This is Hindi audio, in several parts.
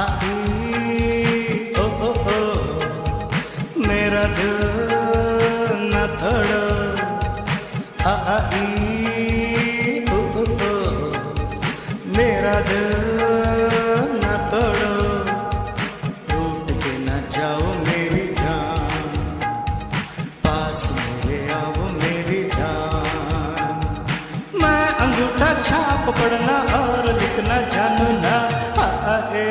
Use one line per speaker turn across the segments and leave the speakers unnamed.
आई ओ ओ मेरा दिल आई। ओ ओ मेरा के न जाओ मेरी जान। पास आओ मेरी जान। मैं अंगूठा छाप पढ़ना और लिखना जानू ना आए।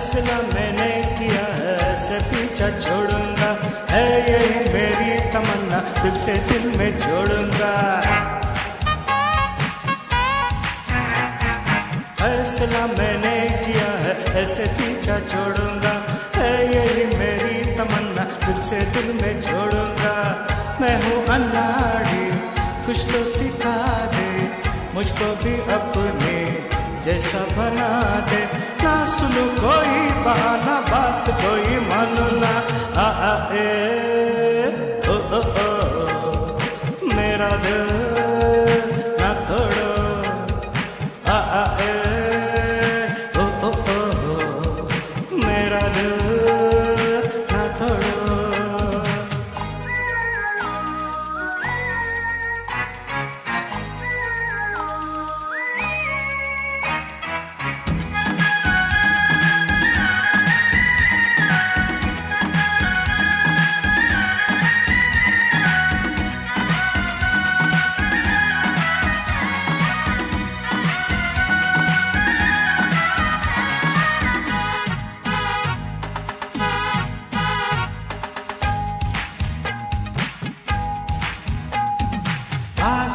फैसला मैंने किया है, ऐसे पीछा छोड़ूँगा। है यही मेरी तमन्ना, दिल से दिल में जोड़ूँगा। फैसला मैंने किया है, ऐसे पीछा छोड़ूँगा। है यही मेरी तमन्ना, दिल से दिल में जोड़ूँगा। मैं हूँ अनाड़ी कुछ तो सिखा दे, मुझको भी अपने जैसा बना दे। ना सुनो कोई बात।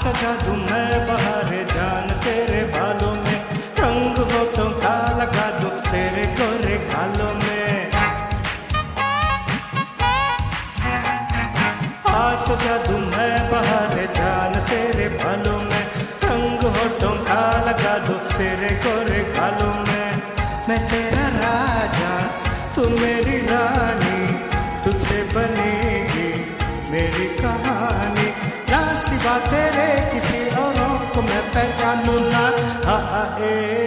सजा दूँ मैं बहारे, जान तेरे बालों में। रंग होठों का लगा दूँ तेरे गोरे गालों में। आ सजा दूँ मैं बहारे, जान तेरे बालों में। रंग होठों का लगा दूँ तेरे गोरे गालों में। मैं तेरा राजा, तू मेरी रानी। सिवा तेरे किसी और को मैं पहचानू ना। हा हा ए।